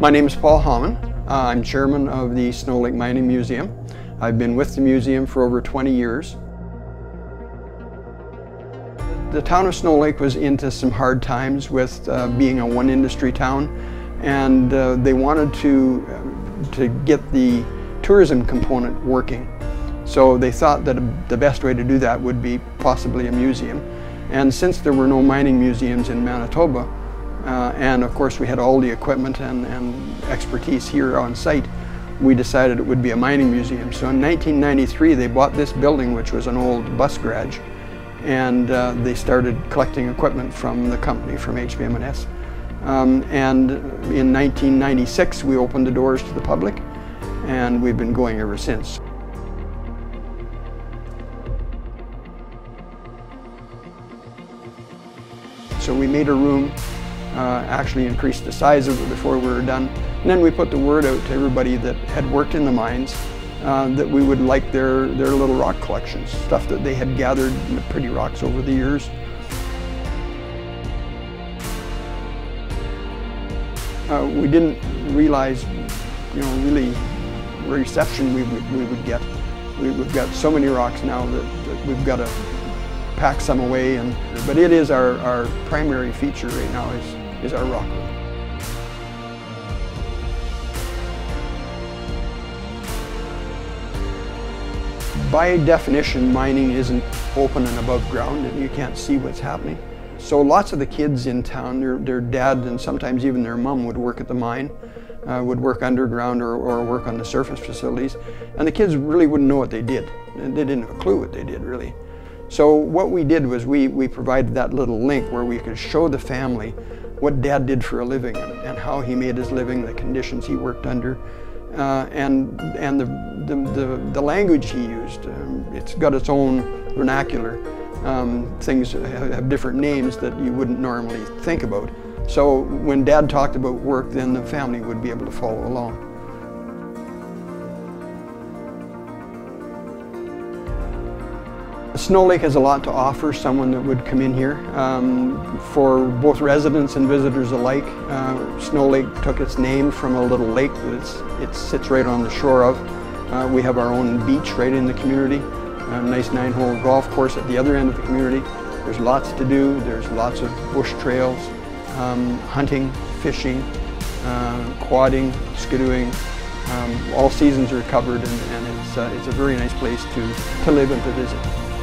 My name is Paul Hamann. Uh, I'm chairman of the Snow Lake Mining Museum. I've been with the museum for over 20 years. The town of Snow Lake was into some hard times with uh, being a one industry town and uh, they wanted to, uh, to get the tourism component working. So they thought that the best way to do that would be possibly a museum. And since there were no mining museums in Manitoba, uh, and of course we had all the equipment and, and, expertise here on site, we decided it would be a mining museum. So in 1993 they bought this building which was an old bus garage and uh, they started collecting equipment from the company, from HBM&S. Um, and in 1996 we opened the doors to the public and we've been going ever since. So we made a room, uh, actually increased the size of it before we were done. And then we put the word out to everybody that had worked in the mines uh, that we would like their, their little rock collections, stuff that they had gathered the pretty rocks over the years. Uh, we didn't realize, you know, really reception we would, we would get. We, have got so many rocks now that, that we've got to pack some away. And, but it is our, our primary feature right now is, is our rock room. By definition, mining isn't open and above ground and you can't see what's happening. So lots of the kids in town, their, their dad and sometimes even their mom would work at the mine, uh, would work underground or, or work on the surface facilities. And the kids really wouldn't know what they did. They didn't have a clue what they did, really. So what we did was we, we provided that little link where we could show the family what dad did for a living and, and how he made his living, the conditions he worked under, uh, and, and the, the, the, the, language he used. Um, it's got its own vernacular. Um, things have different names that you wouldn't normally think about. So when dad talked about work, then the family would be able to follow along. Snow Lake has a lot to offer someone that would come in here. Um, for both residents and visitors alike, uh, Snow Lake took its name from a little lake that it sits right on the shore of. Uh, we have our own beach right in the community, a nice nine-hole golf course at the other end of the community. There's lots to do. There's lots of bush trails, um, hunting, fishing, uh, quadding, skidooing. Um, all seasons are covered and, and it's, uh, it's a very nice place to, to live and to visit.